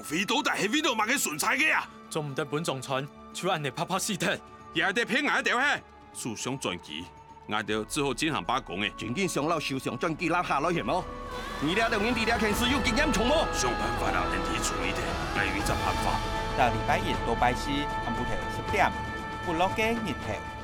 飞刀底系边度买嘅顺菜嘅啊！做唔得本仲村，就按你拍拍死一。也得骗一条嘿！树上传奇，俺掉只好进行罢工嘅。全经上老受上转机拉下来系冇？你俩同面地俩件事有经验重冇？想办法啦人提处理的，来如只办法。到礼拜一到拜四，暗晡睇十点，不落嘅日头。